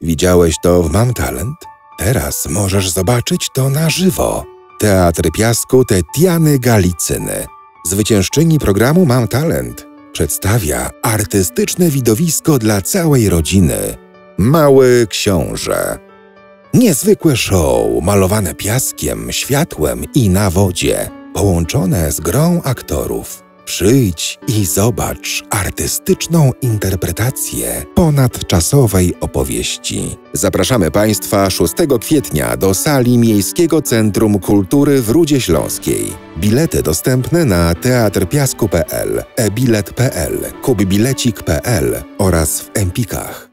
Widziałeś to w Mam Talent? Teraz możesz zobaczyć to na żywo. Teatr Piasku Tetiany Galicyny, zwyciężczyni programu Mam Talent, przedstawia artystyczne widowisko dla całej rodziny. Mały Książę. Niezwykłe show, malowane piaskiem, światłem i na wodzie, połączone z grą aktorów. Przyjdź i zobacz artystyczną interpretację ponadczasowej opowieści. Zapraszamy Państwa 6 kwietnia do sali Miejskiego Centrum Kultury w Rudzie Śląskiej. Bilety dostępne na teatrpiasku.pl, e-bilet.pl, kubbilecik.pl oraz w Empikach.